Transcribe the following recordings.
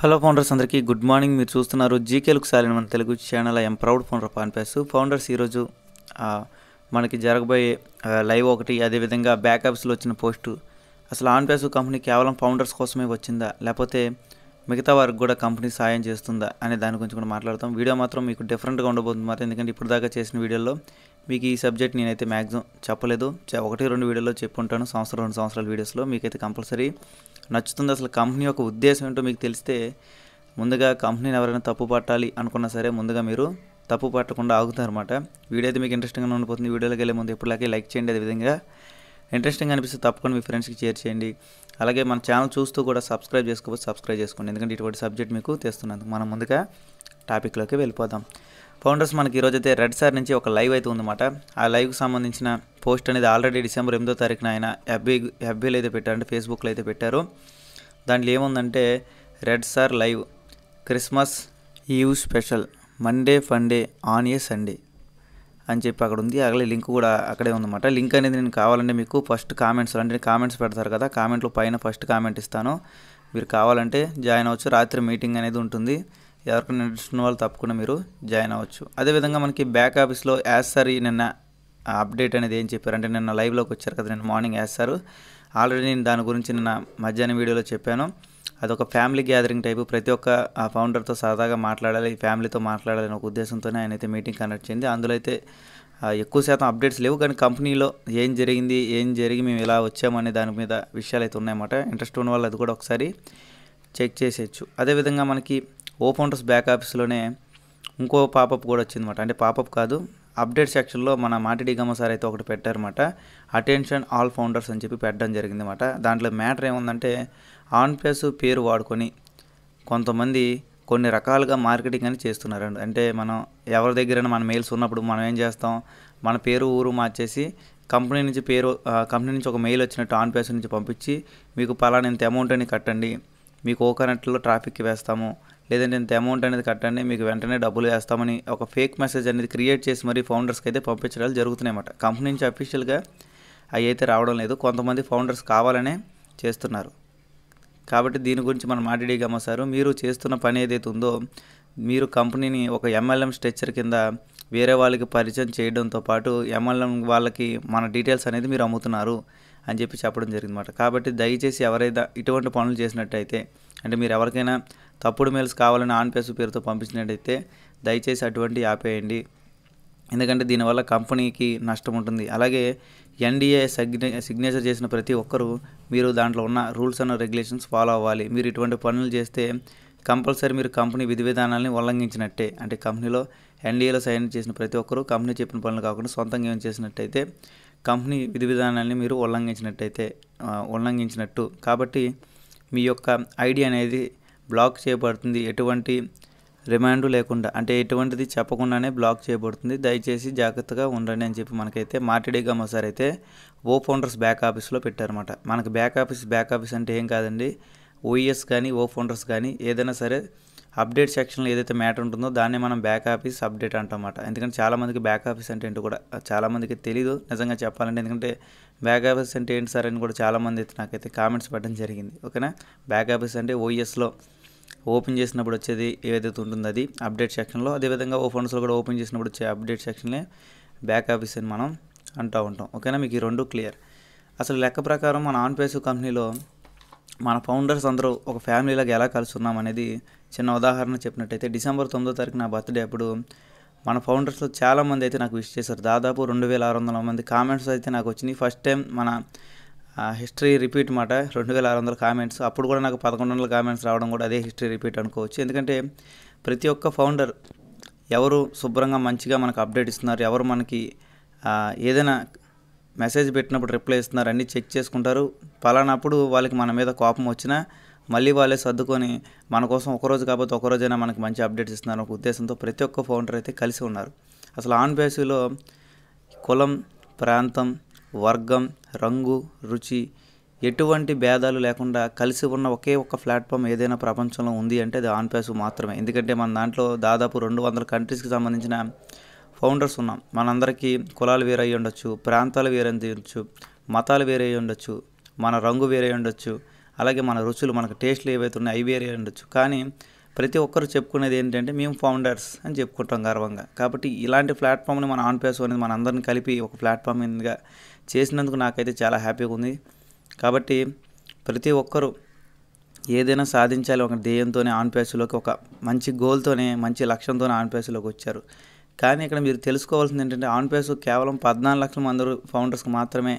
Hello founders అందరికీ good morning మీరు చూస్తున్నారు జీకేలకు సాలిన మన Telugu channel I'm proud founder పాన్పేస్ founders ఈరోజు మనకి జరగబోయే లైవ్ ఒకటి అదేవిధంగా బ్యాకప్స్లో వచ్చిన పోస్టు అసలు ఆన్పేస్ కంపెనీ కేవలం ఫౌండర్స్ కోసమే వచ్చిందా? లేకపోతే మిగతా వారికి కూడా కంపెనీ సాయం చేస్తుందా? అనే దాని గురించి కూడా మాట్లాడతాం. వీడియో మాత్రం మీకు డిఫరెంట్గా ఉండబోతుంది మాత్రం ఎందుకంటే ఇప్పుడు దాకా చేసిన వీడియోలో మీకు ఈ సబ్జెక్ట్ నేనైతే మ్యాక్సిమం చెప్పలేదు. ఒకటి రెండు వీడియోలో చెప్పుంటాను. సంవత్సరం రెండు సంవత్సరాల వీడియోస్లో మీకైతే కంపల్సరీ నచ్చుతుంది అసలు కంపెనీ యొక్క ఉద్దేశం ఏంటో మీకు తెలిస్తే ముందుగా కంపెనీని ఎవరైనా తప్పు పట్టాలి అనుకున్నా సరే ముందుగా మీరు తప్పు పట్టకుండా ఆగుతారన్నమాట వీడియో అయితే మీకు ఇంట్రెస్టింగ్గా ఉండిపోతుంది. వీడియోలోకి వెళ్ళే ముందు ఎప్పటిలాగే లైక్ చేయండి అదేవిధంగా. ఇంట్రెస్టింగ్ అనిపిస్తే తప్పకుండా మీ ఫ్రెండ్స్కి షేర్ చేయండి. అలాగే మన ఛానల్ చూస్తూ కూడా సబ్స్క్రైబ్ చేసుకోవచ్చు. సబ్స్క్రైబ్ చేసుకోండి. ఎందుకంటే ఇటువంటి సబ్జెక్ట్ మీకు తెస్తున్నందుకు మనం ముందుగా టాపిక్లోకి వెళ్ళిపోదాం. ఫౌండర్స్ మనకి ఈరోజు అయితే రెడ్ సార్ నుంచి ఒక లైవ్ అయితే ఉందన్నమాట. ఆ లైవ్కి సంబంధించిన పోస్ట్ అనేది ఆల్రెడీ డిసెంబర్ ఎనిమిదో తారీఖున ఆయన ఎఫ్బీ ఎఫ్బీలో అయితే పెట్టారంటే ఫేస్బుక్లో అయితే పెట్టారు. దాంట్లో ఏముందంటే red sir live Christmas eve special Monday funday on a Sunday అని చెప్పి అక్కడ ఉంది. అక్కడ లింక్ కూడా అక్కడే ఉందన్నమాట. లింక్ అనేది నేను కావాలంటే మీకు ఫస్ట్ కామెంట్స్ అంటే కామెంట్స్ పెడతారు కదా కామెంట్లో పైన ఫస్ట్ కామెంట్ ఇస్తాను. మీరు కావాలంటే జాయిన్ అవ్వచ్చు. రాత్రి మీటింగ్ అనేది ఉంటుంది. ఎవరికైనా నడుస్తున్న వాళ్ళు తప్పకుండా మీరు జాయిన్ అవ్వచ్చు. అదేవిధంగా మనకి బ్యాక్ ఆఫీస్లో యాజ్ సార్ నిన్న అప్డేట్ అనేది ఏం చెప్పారంటే నిన్న లైవ్లోకి వచ్చారు కదా నేను మార్నింగ్ వేస్తారు. ఆల్రెడీ నేను దాని గురించి నిన్న మధ్యాహ్నం వీడియోలో చెప్పాను. అదొక ఫ్యామిలీ గ్యాదరింగ్ టైపు. ప్రతి ఒక్క ఆ ఫౌండర్తో సరదాగా మాట్లాడాలి ఫ్యామిలీతో మాట్లాడాలి అనే ఒక ఉద్దేశంతోనే ఆయన అయితే మీటింగ్ కండక్ట్ చేయింది. అందులో అయితే ఎక్కువ శాతం అప్డేట్స్ లేవు. కానీ కంపెనీలో ఏం జరిగింది ఏం జరిగి మేము ఇలా వచ్చామనే దాని మీద విషయాలు అయితే ఉన్నాయన్నమాట. ఇంట్రెస్ట్ ఉన్న వాళ్ళు అది కూడా ఒకసారి చెక్ చేసేయచ్చు. అదేవిధంగా మనకి ఓ ఫౌండర్స్ బ్యాక్ ఆఫీస్లోనే ఇంకో పాపప్ కూడా వచ్చిందన్నమాట. అంటే పాపప్ కాదు అప్డేట్ సెక్షన్లో మన మాటిడి గమ్మ సార్ అయితే ఒకటి పెట్టారన్నమాట. అటెన్షన్ ఆల్ ఫౌండర్స్ అని చెప్పి పెట్టడం జరిగింది అనమాట దాంట్లో మ్యాటర్ ఏముందంటే ఆన్ ప్లేస్ పేరు వాడుకొని కొంతమంది కొన్ని రకాలుగా మార్కెటింగ్ అని చేస్తున్నారండి. అంటే మనం ఎవరి దగ్గరైనా మన మెయిల్స్ ఉన్నప్పుడు మనం ఏం చేస్తాం? మన పేరు ఊరు మార్చేసి కంపెనీ నుంచి పేరు కంపెనీ నుంచి ఒక మెయిల్ వచ్చినట్టు ఆన్ పేస్ నుంచి పంపించి మీకు పలానా ఇంత అమౌంట్ అని కట్టండి మీకు ఓకనట్లో ట్రాఫిక్కి వేస్తాము లేదంటే ఇంత అమౌంట్ అనేది కట్టండి మీకు వెంటనే డబ్బులు వేస్తామని ఒక ఫేక్ మెసేజ్ అనేది క్రియేట్ చేసి మరీ ఫౌండర్స్కి అయితే పంపించడాలు జరుగుతున్నాయన్నమాట కంపెనీ నుంచి అఫీషియల్గా అవి అయితే రావడం లేదు. కొంతమంది ఫౌండర్స్ కావాలనే చేస్తున్నారు. కాబట్టి దీని గురించి మనం మాట్లాడి సార్ మీరు చేస్తున్న పని ఏదైతే ఉందో మీరు కంపెనీని ఒక ఎంఎల్ఎం స్ట్రక్చర్ కింద వేరే వాళ్ళకి పరిచయం చేయడంతో పాటు ఎంఎల్ఎం వాళ్ళకి మన డీటెయిల్స్ అనేది మీరు అమ్ముతున్నారు అని చెప్పి చెప్పడం జరిగిందన్నమాట. కాబట్టి దయచేసి ఎవరైనా ఇటువంటి పనులు చేసినట్టయితే అంటే మీరు ఎవరికైనా తప్పుడు మెయిల్స్ కావాలని ఆన్ పేసు పేరుతో పంపించినట్టయితే దయచేసి అటువంటి ఆపేయండి. ఎందుకంటే దీనివల్ల కంపెనీకి నష్టం ఉంటుంది. అలాగే ఎన్డీఏ సిగ్నే సిగ్నేచర్ చేసిన ప్రతి ఒక్కరూ మీరు దాంట్లో ఉన్న రూల్స్ అండ్ రెగ్యులేషన్స్ ఫాలో అవ్వాలి. మీరు ఇటువంటి పనులు చేస్తే కంపల్సరీ మీరు కంపెనీ విధి విధానాలని ఉల్లంఘించినట్టే. అంటే కంపెనీలో ఎన్డీఏలో సైన్ చేసిన ప్రతి ఒక్కరూ కంపెనీ చెప్పిన పనులు కాకుండా సొంతంగా ఏం చేసినట్టయితే కంపెనీ విధి విధానాన్ని మీరు ఉల్లంఘించినట్టయితే ఉల్లంఘించినట్టు. కాబట్టి మీ యొక్క ఐడి అనేది బ్లాక్ చేయబడుతుంది. ఎటువంటి రిమాండ్ లేకుండా అంటే ఎటువంటిది చెప్పకుండానే బ్లాక్ చేయబడుతుంది. దయచేసి జాగ్రత్తగా ఉండండి అని చెప్పి మనకైతే మార్టిడేగా సార్ అయితే ఓ ఫౌండర్స్ బ్యాక్ ఆఫీస్లో పెట్టారనమాట మనకు బ్యాక్ ఆఫీస్ బ్యాక్ ఆఫీస్ అంటే ఏం కాదండి ఓఈఎస్ కానీ ఓ ఫౌండర్స్ కానీ ఏదైనా సరే అప్డేట్ సెక్షన్లో ఏదైతే మ్యాటర్ ఉంటుందో దాన్ని మనం బ్యాక్ ఆఫీస్ అప్డేట్ అంటామన్నమాట. ఎందుకంటే చాలామందికి బ్యాక్ ఆఫీస్ అంటే ఏంటో కూడా చాలామందికి తెలియదు నిజంగా చెప్పాలంటే. ఎందుకంటే బ్యాక్ ఆఫీస్ అంటే ఏంటి సార్ అని కూడా చాలామంది అయితే నాకైతే కామెంట్స్ పెట్టడం జరిగింది. ఓకేనా? బ్యాక్ ఆఫీస్ అంటే ఓఈఎస్లో ఓపెన్ చేసినప్పుడు వచ్చేది ఏదైతే ఉంటుందో అది అప్డేట్ సెక్షన్లో. అదేవిధంగా ఓ ఫండ్స్లో కూడా ఓపెన్ చేసినప్పుడు వచ్చే అప్డేట్ సెక్షన్లే బ్యాక్ ఆఫీస్ అని మనం అంటూ ఉంటాం. ఓకేనా? మీకు ఈ రెండు క్లియర్ అసలు లెక్క ప్రకారం మన ఆన్పేస్ కంపెనీలో మన ఫౌండర్స్ అందరూ ఒక ఫ్యామిలీలాగా ఎలా కలిసి అనేది చిన్న ఉదాహరణ చెప్పినట్టయితే డిసెంబర్ తొమ్మిదో తారీఖు నా బర్త్డే అప్పుడు మన ఫౌండర్స్లో చాలామంది అయితే నాకు విష్ చేశారు. దాదాపు రెండు వేల ఆరు వందల మంది కామెంట్స్ అయితే నాకు వచ్చినాయి. ఫస్ట్ టైం మన హిస్టరీ రిపీట్ మాట. రెండు వేల ఆరు వందల కామెంట్స్ అప్పుడు కూడా నాకు పదకొండు వందల కామెంట్స్ రావడం కూడా అదే హిస్టరీ రిపీట్ అనుకోవచ్చు. ఎందుకంటే ప్రతి ఒక్క ఫౌండర్ ఎవరు శుభ్రంగా మంచిగా మనకు అప్డేట్ ఇస్తున్నారు ఎవరు మనకి ఏదైనా మెసేజ్ పెట్టినప్పుడు రిప్లై ఇస్తున్నారు అన్నీ చెక్ చేసుకుంటారు. పలానప్పుడు వాళ్ళకి మన మీద కోపం వచ్చినా మళ్ళీ వాళ్ళే సర్దుకొని మన కోసం ఒకరోజు కాకపోతే ఒకరోజైనా మనకి మంచి అప్డేట్స్ ఇస్తున్నారు ఒక ఉద్దేశంతో ప్రతి ఒక్క ఫౌండర్ అయితే కలిసి ఉన్నారు. అసలు ఆన్ బేసిలో కులం ప్రాంతం వర్గం రంగు రుచి ఎటువంటి భేదాలు లేకుండా కలిసి ఉన్న ఒకే ఒక్క ప్లాట్ఫామ్ ఏదైనా ప్రపంచంలో ఉంది అంటే అది ఆన్ మాత్రమే. ఎందుకంటే మన దాంట్లో దాదాపు రెండు వందల కంట్రీస్కి సంబంధించిన ఫౌండర్స్ ఉన్నాం. మనందరికీ కులాలు వేరే ఉండొచ్చు ప్రాంతాలు వేరే అయి ఉండొచ్చు మతాలు వేరే ఉండొచ్చు మన రంగు వేరే ఉండొచ్చు అలాగే మన రుచులు మనకు టేస్ట్లు ఏవైతే ఉన్నాయో అవి వేరే ఉండొచ్చు. కానీ ప్రతి ఒక్కరు చెప్పుకునేది ఏంటంటే మేము ఫౌండర్స్ అని చెప్పుకుంటాం గర్వంగా. కాబట్టి ఇలాంటి ప్లాట్ఫామ్ని మన ఆన్ పేస్ అనేది మన అందరిని కలిపి ఒక ప్లాట్ఫామ్ మీదుగా చేసినందుకు నాకైతే చాలా హ్యాపీగా ఉంది. కాబట్టి ప్రతి ఒక్కరూ ఏదైనా సాధించాలి ఒక ధ్యేయంతోనే ఆన్ పేస్లోకి ఒక మంచి గోల్తోనే మంచి లక్ష్యంతోనే ఆన్ పేస్లోకి వచ్చారు. కానీ ఇక్కడ మీరు తెలుసుకోవాల్సింది ఏంటంటే ఆన్ పేస్ కేవలం పద్నాలుగు లక్షల మంది ఫౌండర్స్కి మాత్రమే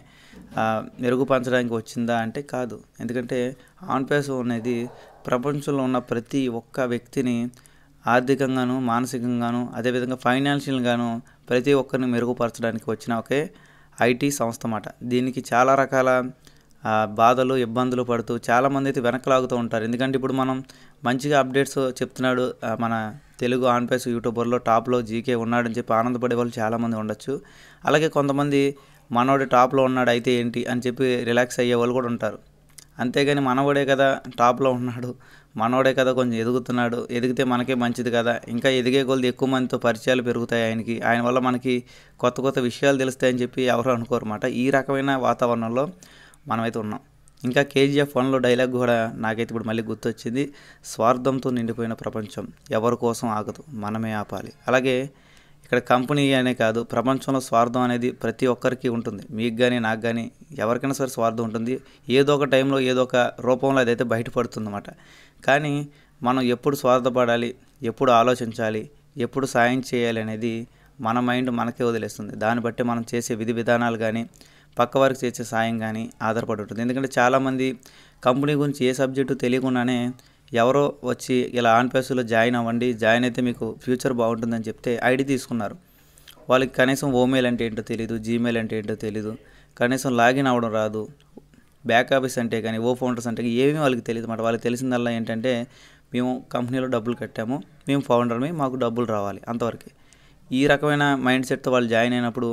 మెరుగుపరచడానికి వచ్చిందా అంటే కాదు. ఎందుకంటే ఆన్ పేస్ అనేది ప్రపంచంలో ఉన్న ప్రతి ఒక్క వ్యక్తిని ఆర్థికంగాను మానసికంగాను అదేవిధంగా ఫైనాన్షియల్గాను ప్రతి ఒక్కరిని మెరుగుపరచడానికి వచ్చిన ఒకే ఐటీ సంస్థ అన్నమాట. దీనికి చాలా రకాల బాధలు ఇబ్బందులు పడుతూ చాలామంది అయితే వెనకలాగుతూ ఉంటారు. ఎందుకంటే ఇప్పుడు మనం మంచిగా అప్డేట్స్ చెప్తున్నాడు మన తెలుగు ఆన్పేస్ యూట్యూబర్లో టాప్లో జీకే ఉన్నాడని చెప్పి ఆనందపడే వాళ్ళు చాలామంది ఉండొచ్చు. అలాగే కొంతమంది మనోడు టాప్లో ఉన్నాడు అయితే ఏంటి అని చెప్పి రిలాక్స్ అయ్యే వాళ్ళు కూడా ఉంటారు. అంతేగాని మనవడే కదా టాప్లో ఉన్నాడు మనవడే కదా కొంచెం ఎదుగుతున్నాడు ఎదిగితే మనకే మంచిది కదా. ఇంకా ఎదిగే కొలది ఎక్కువ మందితో పరిచయాలు పెరుగుతాయి ఆయనకి. ఆయన వల్ల మనకి కొత్త కొత్త విషయాలు తెలుస్తాయని చెప్పి ఎవరు అనుకోరు అన్నమాట. ఈ రకమైన వాతావరణంలో మనమైతే ఉన్నాం. ఇంకా కేజీఎఫ్ వన్లో డైలాగ్ కూడా నాకైతే ఇప్పుడు మళ్ళీ గుర్తొచ్చింది. స్వార్థంతో నిండిపోయిన ప్రపంచం ఎవరి కోసం ఆగదు మనమే ఆపాలి. అలాగే ఇక్కడ కంపెనీ అనే కాదు ప్రపంచంలో స్వార్థం అనేది ప్రతి ఒక్కరికి ఉంటుంది. మీకు కానీ నాకు కానీ ఎవరికైనా సరే స్వార్థం ఉంటుంది. ఏదో ఒక టైంలో ఏదో ఒక రూపంలో అదైతే బయటపడుతుందన్నమాట. కానీ మనం ఎప్పుడు స్వార్థపడాలి ఎప్పుడు ఆలోచించాలి ఎప్పుడు సాయం చేయాలి అనేది మన మైండ్ మనకే వదిలేస్తుంది. దాన్ని బట్టి మనం చేసే విధి విధానాలు కానీ పక్క వారికి చేసే సాయం కానీ ఆధారపడి ఉంటుంది. ఎందుకంటే చాలామంది కంపెనీ గురించి ఏ సబ్జెక్టు తెలియకుండానే ఎవరో వచ్చి ఇలా ఆన్ పేసులో జాయిన్ అవ్వండి జాయిన్ అయితే మీకు ఫ్యూచర్ బాగుంటుందని చెప్తే ఐడి తీసుకున్నారు. వాళ్ళకి కనీసం ఓమెయిల్ అంటే ఏంటో తెలియదు జీమెయిల్ అంటే ఏంటో తెలియదు కనీసం లాగిన్ అవ్వడం రాదు. బ్యాక్ ఆఫీస్ అంటే కానీ ఓ ఫౌండర్స్ అంటే ఏమీ వాళ్ళకి తెలియదు అన్నమాట. వాళ్ళకి తెలిసిందల్లా ఏంటంటే మేము కంపెనీలో డబ్బులు కట్టాము మేము ఫౌండర్మే మాకు డబ్బులు రావాలి అంతవరకే. ఈ రకమైన మైండ్ సెట్తో వాళ్ళు జాయిన్ అయినప్పుడు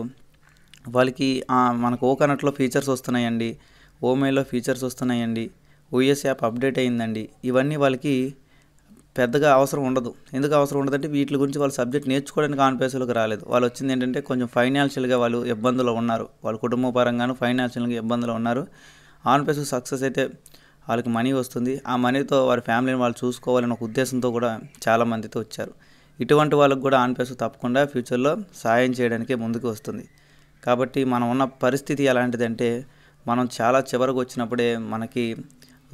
వాళ్ళకి మనకు ఓ ఫీచర్స్ వస్తున్నాయండి. ఓమెయిల్లో ఫీచర్స్ వస్తున్నాయండి. ఓఎస్ యాప్ అప్డేట్ అయిందండి. ఇవన్నీ వాళ్ళకి పెద్దగా అవసరం ఉండదు. ఎందుకు అవసరం ఉండదంటే వీటి గురించి వాళ్ళ సబ్జెక్ట్ నేర్చుకోవడానికి ఆన్పేసులకు రాలేదు. వాళ్ళు వచ్చింది ఏంటంటే కొంచెం ఫైనాన్షియల్గా వాళ్ళు ఇబ్బందులు ఉన్నారు. వాళ్ళ కుటుంబ పరంగాను ఫైనాన్షియల్గా ఇబ్బందులు ఉన్నారు. ఆన్పేసు సక్సెస్ అయితే వాళ్ళకి మనీ వస్తుంది. ఆ మనీతో వారి ఫ్యామిలీని వాళ్ళు చూసుకోవాలని ఒక ఉద్దేశంతో కూడా చాలామందితో వచ్చారు. ఇటువంటి వాళ్ళకు కూడా ఆన్పేసు తప్పకుండా ఫ్యూచర్లో సాయం చేయడానికి ముందుకు వస్తుంది. కాబట్టి మనం ఉన్న పరిస్థితి ఎలాంటిదంటే మనం చాలా చివరకు వచ్చినప్పుడే మనకి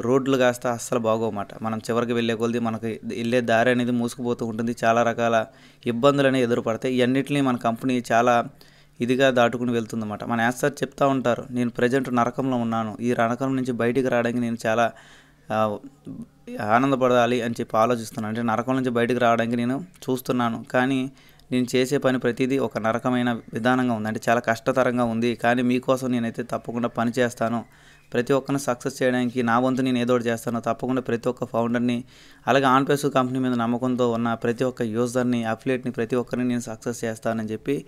రోడ్లు కాస్త అస్సలు బాగోమాట. మనం చివరికి వెళ్ళే కొలది మనకి వెళ్ళే దారి అనేది మూసుకుపోతూ ఉంటుంది. చాలా రకాల ఇబ్బందులు అనేవి ఎదురుపడతాయి. ఇవన్నిటిని మన కంపెనీ చాలా ఇదిగా దాటుకుని వెళ్తుందన్నమాట. మన యాస్టర్ చెప్తా ఉంటారు నేను ప్రజెంట్ నరకంలో ఉన్నాను. ఈ నరకం నుంచి బయటికి రావడానికి నేను చాలా ఆనందపడాలి అని చెప్పి ఆలోచిస్తున్నాను. అంటే నరకం నుంచి బయటకు రావడానికి నేను చూస్తున్నాను. కానీ నేను చేసే పని ప్రతిదీ ఒక నరకమైన విధానంగా ఉంది. అంటే చాలా కష్టతరంగా ఉంది. కానీ మీకోసం నేనైతే తప్పకుండా పని చేస్తాను. ప్రతి ఒక్కరిని సక్సెస్ చేయడానికి నా వంతు నేను ఏదో ఒకటి చేస్తాను. తప్పకుండా ప్రతి ఒక్క ఫౌండర్ని అలాగే ఆన్పేసు కంపెనీ మీద నమ్మకంతో ఉన్న ప్రతి ఒక్క యూజర్ని అఫిలియేట్ని ప్రతి ఒక్కరిని నేను సక్సెస్ చేస్తానని చెప్పి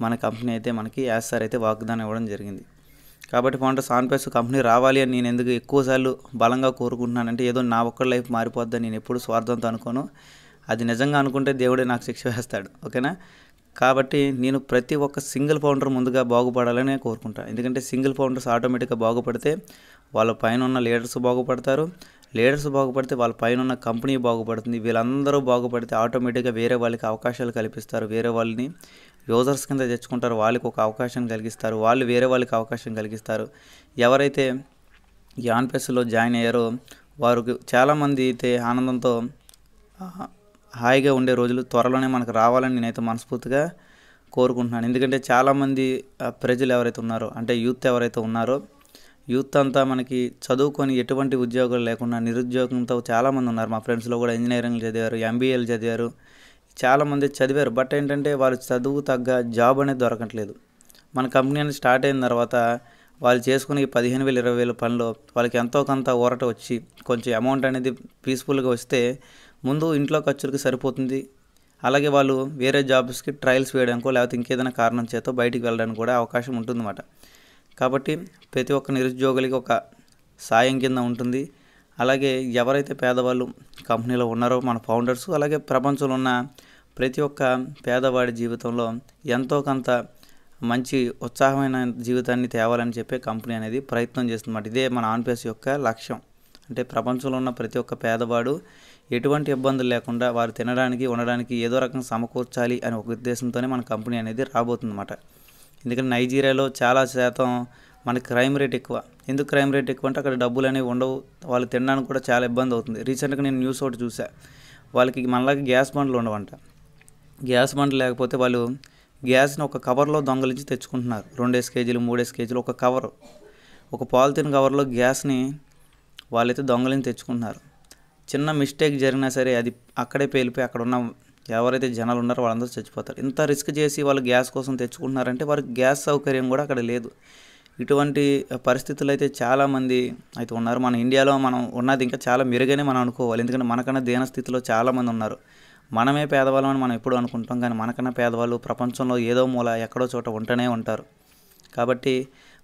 మన కంపెనీ అయితే మనకి యాస్ సార్ అయితే వాగ్దానం ఇవ్వడం జరిగింది. కాబట్టి ఫౌండర్స్ ఆన్పేస్ కంపెనీ రావాలి అని నేను ఎందుకు ఎక్కువసార్లు బలంగా కోరుకుంటున్నానంటే ఏదో నా ఒక్క లైఫ్ మారిపోద్దని నేను ఎప్పుడు స్వార్థంతో అనుకోను. అది నిజంగా అనుకుంటే దేవుడే నాకు శిక్ష వేస్తాడు ఓకేనా? కాబట్టి నేను ప్రతి ఒక్క సింగిల్ ఫౌండర్ ముందుగా బాగుపడాలని కోరుకుంటాను ఎందుకంటే సింగిల్ ఫౌండర్స్ ఆటోమేటిక్గా బాగుపడితే వాళ్ళ పైన ఉన్న లీడర్స్ బాగుపడతారు లీడర్స్ బాగుపడితే వాళ్ళ పైన ఉన్న కంపెనీ బాగుపడుతుంది వీళ్ళందరూ బాగుపడితే ఆటోమేటిక్గా వేరే వాళ్ళకి అవకాశాలు కల్పిస్తారు వేరే వాళ్ళని యూజర్స్ కింద తెచ్చుకుంటారు వాళ్ళకి ఒక అవకాశం కలిగిస్తారు వాళ్ళు వేరే వాళ్ళకి అవకాశం కలిగిస్తారు. ఎవరైతే యాన్పెస్లో జాయిన్ అయ్యారో వారికి చాలామంది అయితే ఆనందంతో హాయిగా ఉండే రోజులు త్వరలోనే మనకు రావాలని నేనైతే మనస్ఫూర్తిగా కోరుకుంటున్నాను. ఎందుకంటే చాలామంది ప్రజలు ఎవరైతే ఉన్నారో అంటే యూత్ ఎవరైతే ఉన్నారో యూత్ అంతా మనకి చదువుకొని ఎటువంటి ఉద్యోగాలు లేకుండా నిరుద్యోగంతో చాలామంది ఉన్నారు. మా ఫ్రెండ్స్లో కూడా ఇంజనీరింగ్ చదివారు ఎంబీఏలు చదివారు చాలామంది చదివారు. బట్ ఏంటంటే వాళ్ళు చదువు తగ్గ జాబ్ అనేది దొరకట్లేదు. మన కంపెనీ అనేది స్టార్ట్ అయిన తర్వాత వాళ్ళు చేసుకునే పదిహేను వేలు ఇరవై వేల పనిలో వాళ్ళకి ఎంతో కొంత ఊరట వచ్చి కొంచెం అమౌంట్ అనేది పీస్ఫుల్గా వస్తే ముందు ఇంట్లో ఖర్చులకి సరిపోతుంది. అలాగే వాళ్ళు వేరే జాబ్స్కి ట్రయల్స్ వేయడానికో లేకపోతే ఇంకేదైనా కారణం చేత బయటికి వెళ్ళడానికి కూడా అవకాశం ఉంటుందన్నమాట. కాబట్టి ప్రతి ఒక్క నిరుద్యోగులకి ఒక సాయం కింద ఉంటుంది. అలాగే ఎవరైతే పేదవాళ్ళు కంపెనీలో ఉన్నారో మన ఫౌండర్స్ అలాగే ప్రపంచంలో ఉన్న ప్రతి ఒక్క పేదవాడి జీవితంలో ఎంతో కొంత మంచి ఉత్సాహమైన జీవితాన్ని తేవాలని చెప్పే కంపెనీ అనేది ప్రయత్నం చేస్తుందన్నమాట. ఇదే మన ఆన్పేస్ యొక్క లక్ష్యం. అంటే ప్రపంచంలో ఉన్న ప్రతి ఒక్క పేదవాడు ఎటువంటి ఇబ్బందులు లేకుండా వారు తినడానికి ఉండడానికి ఏదో రకంగా సమకూర్చాలి అనే ఒక ఉద్దేశంతోనే మన కంపెనీ అనేది రాబోతుందన్నమాట. ఎందుకంటే నైజీరియాలో చాలా శాతం మనకి క్రైమ్ రేట్ ఎక్కువ. ఎందుకు క్రైమ్ రేట్ ఎక్కువ అంటే అక్కడ డబ్బులు అనేవి ఉండవు. వాళ్ళు తినడానికి కూడా చాలా ఇబ్బంది అవుతుంది. రీసెంట్గా నేను న్యూస్ ఒకటి చూసా వాళ్ళకి మనలాగా గ్యాస్ బండ్లు ఉండవంట. గ్యాస్ బండ్లు లేకపోతే వాళ్ళు గ్యాస్ని ఒక కవర్లో దొంగలించి తెచ్చుకుంటున్నారు. రెండేసి కేజీలు మూడేసి కేజీలు ఒక కవర్. ఒక పాలిథిన్ కవర్లో గ్యాస్ని వాళ్ళైతే దొంగలించి తెచ్చుకుంటున్నారు. చిన్న మిస్టేక్ జరిగినా సరే అది అక్కడే పేలిపోయి అక్కడ ఉన్న ఎవరైతే జనాలు ఉన్నారో వాళ్ళందరూ చచ్చిపోతారు. ఇంత రిస్క్ చేసి వాళ్ళు గ్యాస్ కోసం తెచ్చుకుంటున్నారంటే వారికి గ్యాస్ సౌకర్యం కూడా అక్కడ లేదు. ఇటువంటి పరిస్థితులు అయితే చాలామంది అయితే ఉన్నారు. మన ఇండియాలో మనం ఉన్నది ఇంకా చాలా మెరుగనే మనం అనుకోవాలి. ఎందుకంటే మనకన్నా దీన స్థితిలో చాలామంది ఉన్నారు. మనమే పేదవాళ్ళం అని మనం ఎప్పుడు అనుకుంటాం. కానీ మనకన్నా పేదవాళ్ళు ప్రపంచంలో ఏదో మూల ఎక్కడో చోట ఉంటూనే ఉంటారు. కాబట్టి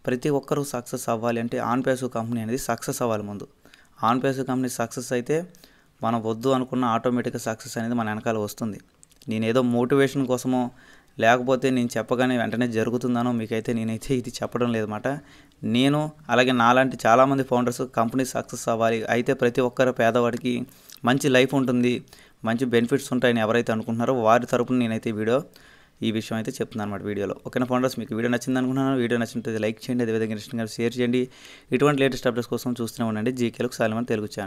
ప్రతి ఒక్కరూ సక్సెస్ అవ్వాలి అంటే ఆన్ పేసు కంపెనీ అనేది సక్సెస్ అవ్వాలి ముందు. ఆన్ పేస్ కంపెనీ సక్సెస్ అయితే మనం వద్దు అనుకున్న ఆటోమేటిక్గా సక్సెస్ అనేది మన వెనకాల వస్తుంది. నేను ఏదో మోటివేషన్ కోసమో లేకపోతే నేను చెప్పగానే వెంటనే జరుగుతుందనో మీకైతే నేనైతే ఇది చెప్పడం లేదన్నమాట నేను అలాగే నాలాంటి చాలామంది ఫౌండర్స్ కంపెనీ సక్సెస్ అవ్వాలి. అయితే ప్రతి ఒక్కరు పేదవాడికి మంచి లైఫ్ ఉంటుంది. మంచి బెనిఫిట్స్ ఉంటాయని ఎవరైతే అనుకుంటున్నారో వారి తరపున నేనైతే వీడియో ఈ విషయం అయితే చెప్తున్నాను అనమాట వీడియోలో. ఓకేనా ఫౌండర్స్? మీకు వీడియో నచ్చింది అనుకున్నాను వీడియో నచ్చినట్లయితే లైక్ చేయండి. అదేవిధంగా ఇష్టంగా షేర్ చేయండి. ఇటువంటి లేటెస్ట్ అప్డేట్స్ కోసం చూస్తూనే ఉండండి. జీకేలకు సాలిమన్ తెలుగు ఛానల్.